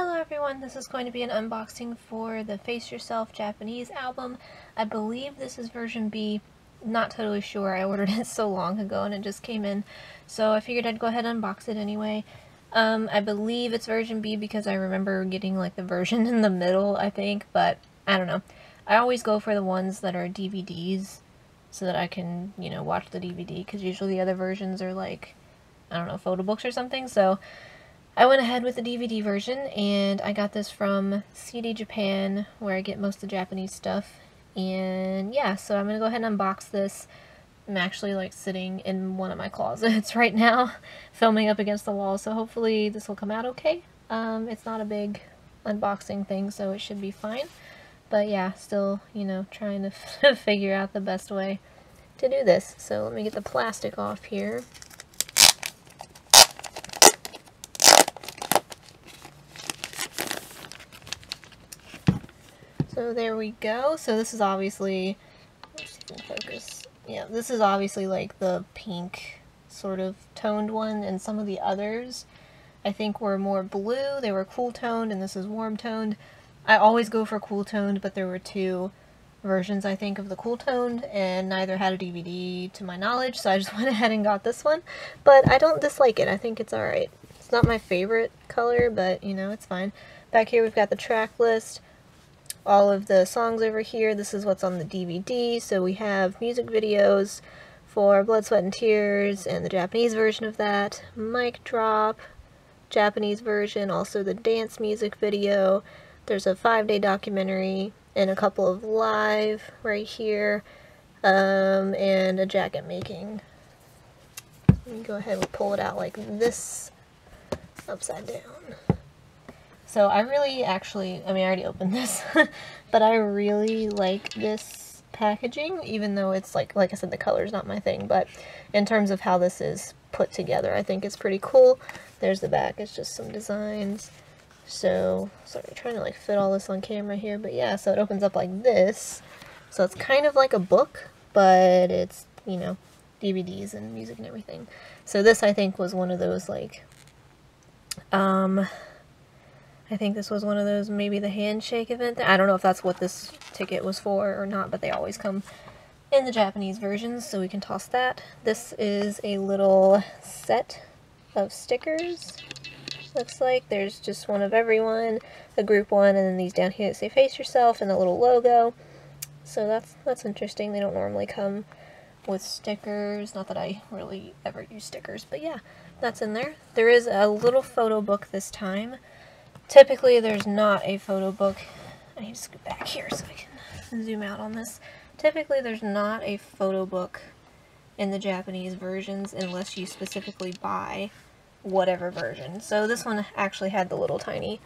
Hello everyone, this is going to be an unboxing for the Face Yourself Japanese album. I believe this is version B, not totally sure, I ordered it so long ago and it just came in, so I figured I'd go ahead and unbox it anyway. Um, I believe it's version B because I remember getting like the version in the middle, I think, but I don't know. I always go for the ones that are DVDs so that I can, you know, watch the DVD because usually the other versions are like, I don't know, photo books or something, so I went ahead with the DVD version and I got this from CD Japan where I get most of the Japanese stuff. And yeah so I'm gonna go ahead and unbox this. I'm actually like sitting in one of my closets right now filming up against the wall so hopefully this will come out okay. Um, it's not a big unboxing thing so it should be fine. But yeah still you know trying to figure out the best way to do this. So let me get the plastic off here So there we go. So this is obviously, focus. Yeah, this is obviously like the pink sort of toned one, and some of the others I think were more blue. They were cool toned, and this is warm toned. I always go for cool toned, but there were two versions, I think, of the cool toned, and neither had a DVD to my knowledge, so I just went ahead and got this one. But I don't dislike it. I think it's alright. It's not my favorite color, but, you know, it's fine. Back here we've got the track list all of the songs over here. This is what's on the DVD. So we have music videos for Blood, Sweat, and Tears and the Japanese version of that. Mic Drop, Japanese version, also the dance music video. There's a five-day documentary and a couple of live right here, um, and a jacket making. Let me go ahead and pull it out like this, upside down. So I really actually, I mean I already opened this, but I really like this packaging, even though it's like, like I said, the color is not my thing, but in terms of how this is put together, I think it's pretty cool. There's the back, it's just some designs. So, sorry, trying to like fit all this on camera here, but yeah, so it opens up like this. So it's kind of like a book, but it's, you know, DVDs and music and everything. So this I think was one of those like, um, I think this was one of those, maybe the handshake event. I don't know if that's what this ticket was for or not, but they always come in the Japanese versions, so we can toss that. This is a little set of stickers. Looks like there's just one of everyone, a group one, and then these down here that say face yourself and a little logo. So that's that's interesting. They don't normally come with stickers. Not that I really ever use stickers, but yeah, that's in there. There is a little photo book this time. Typically there's not a photo book. I need to scoot back here so I can zoom out on this. Typically there's not a photo book in the Japanese versions unless you specifically buy whatever version. So this one actually had the little tiny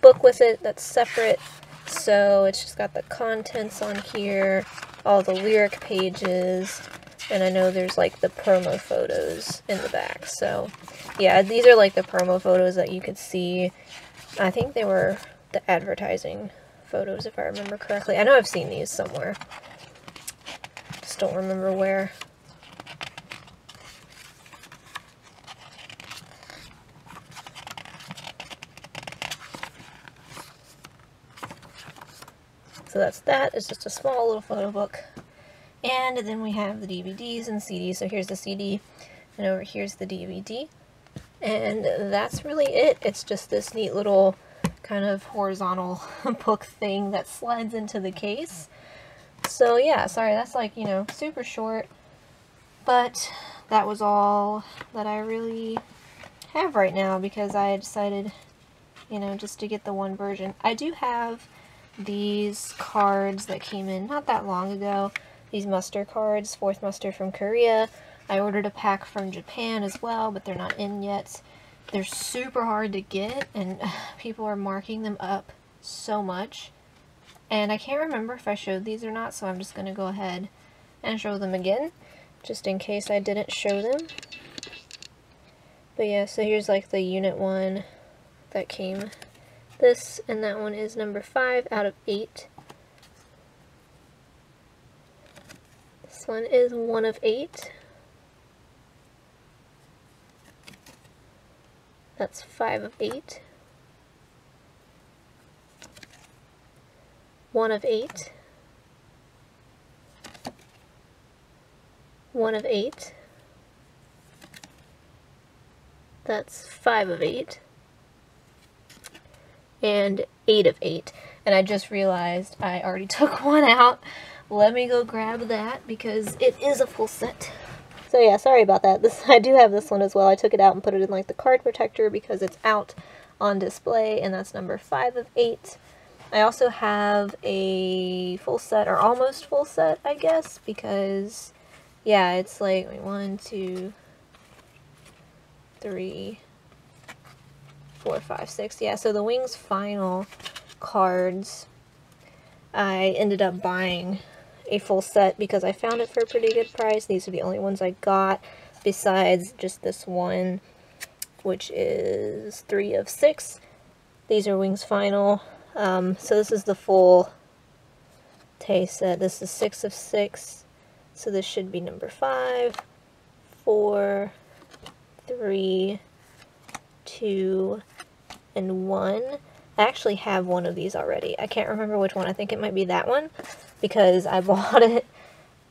book with it that's separate. So it's just got the contents on here, all the lyric pages, and I know there's like the promo photos in the back. So yeah, these are like the promo photos that you could see I think they were the advertising photos, if I remember correctly. I know I've seen these somewhere. Just don't remember where. So that's that. It's just a small little photo book. And then we have the DVDs and CDs. So here's the CD, and over here's the DVD. And that's really it. It's just this neat little kind of horizontal book thing that slides into the case. So yeah, sorry, that's like, you know, super short. But that was all that I really have right now because I decided, you know, just to get the one version. I do have these cards that came in not that long ago. These muster cards, fourth muster from Korea. I ordered a pack from Japan as well, but they're not in yet. They're super hard to get, and people are marking them up so much. And I can't remember if I showed these or not, so I'm just going to go ahead and show them again, just in case I didn't show them. But yeah, so here's like the unit one that came. This and that one is number 5 out of 8. This one is 1 of 8. That's 5 of 8. one of eight, one of eight, that's five of eight, and eight of eight. And I just realized I already took one out. Let me go grab that because it is a full set. So yeah, sorry about that. This I do have this one as well. I took it out and put it in like the card protector because it's out on display and that's number five of eight. I also have a full set or almost full set, I guess, because yeah, it's like wait, one, two, three, four, five, six. Yeah, so the Wings Final cards, I ended up buying a full set because I found it for a pretty good price. These are the only ones I got besides just this one, which is three of six. These are Wings Final. Um, so this is the full Tae set. This is six of six. So this should be number five, four, three, two, and one. I actually have one of these already. I can't remember which one. I think it might be that one because I bought it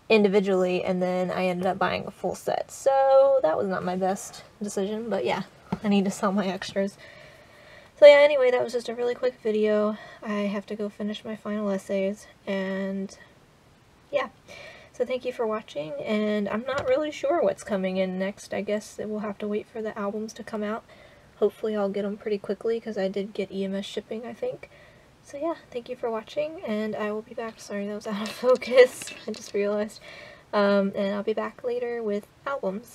individually and then I ended up buying a full set. So that was not my best decision, but yeah, I need to sell my extras. So yeah, anyway, that was just a really quick video. I have to go finish my final essays and yeah. So thank you for watching, and I'm not really sure what's coming in next. I guess we'll have to wait for the albums to come out. Hopefully I'll get them pretty quickly, because I did get EMS shipping, I think. So yeah, thank you for watching, and I will be back. Sorry, that was out of focus. I just realized. Um, and I'll be back later with albums.